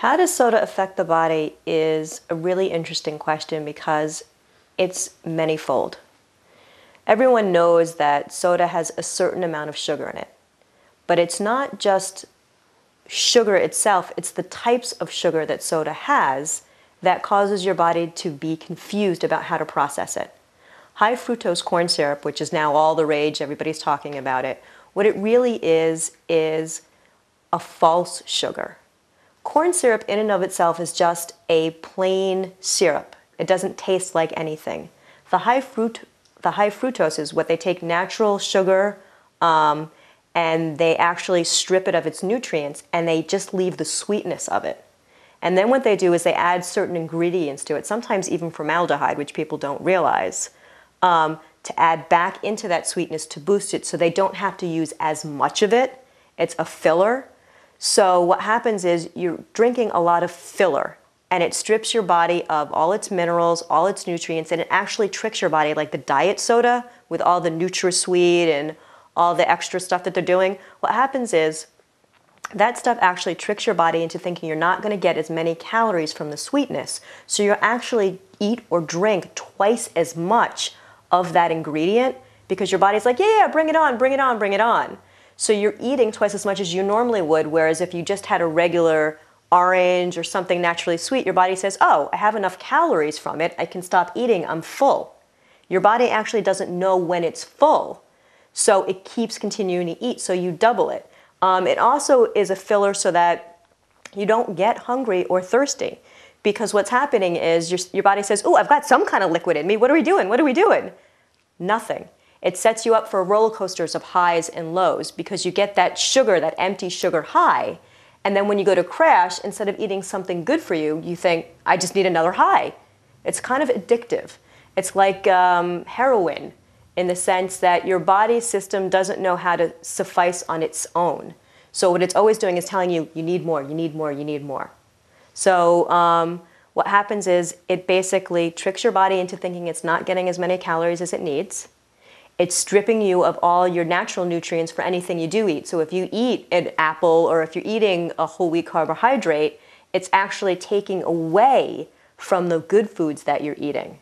How does soda affect the body is a really interesting question because it's manyfold. Everyone knows that soda has a certain amount of sugar in it, but it's not just sugar itself, it's the types of sugar that soda has that causes your body to be confused about how to process it. High fructose corn syrup, which is now all the rage, everybody's talking about it, what it really is, is a false sugar. Corn syrup in and of itself is just a plain syrup. It doesn't taste like anything. The high fruit, the high fructose is what they take natural sugar um, and they actually strip it of its nutrients and they just leave the sweetness of it. And then what they do is they add certain ingredients to it, sometimes even formaldehyde, which people don't realize, um, to add back into that sweetness to boost it so they don't have to use as much of it. It's a filler. So what happens is you're drinking a lot of filler and it strips your body of all its minerals, all its nutrients, and it actually tricks your body like the diet soda with all the NutraSweet and all the extra stuff that they're doing. What happens is that stuff actually tricks your body into thinking you're not going to get as many calories from the sweetness. So you actually eat or drink twice as much of that ingredient because your body's like, yeah, yeah, bring it on, bring it on, bring it on. So you're eating twice as much as you normally would, whereas if you just had a regular orange or something naturally sweet, your body says, oh, I have enough calories from it, I can stop eating, I'm full. Your body actually doesn't know when it's full, so it keeps continuing to eat, so you double it. Um, it also is a filler so that you don't get hungry or thirsty. Because what's happening is your, your body says, oh, I've got some kind of liquid in me. What are we doing? What are we doing? Nothing. It sets you up for roller coasters of highs and lows because you get that sugar, that empty sugar high. And then when you go to crash, instead of eating something good for you, you think, I just need another high. It's kind of addictive. It's like um, heroin in the sense that your body system doesn't know how to suffice on its own. So what it's always doing is telling you, you need more, you need more, you need more. So um, what happens is it basically tricks your body into thinking it's not getting as many calories as it needs it's stripping you of all your natural nutrients for anything you do eat. So if you eat an apple or if you're eating a whole wheat carbohydrate, it's actually taking away from the good foods that you're eating.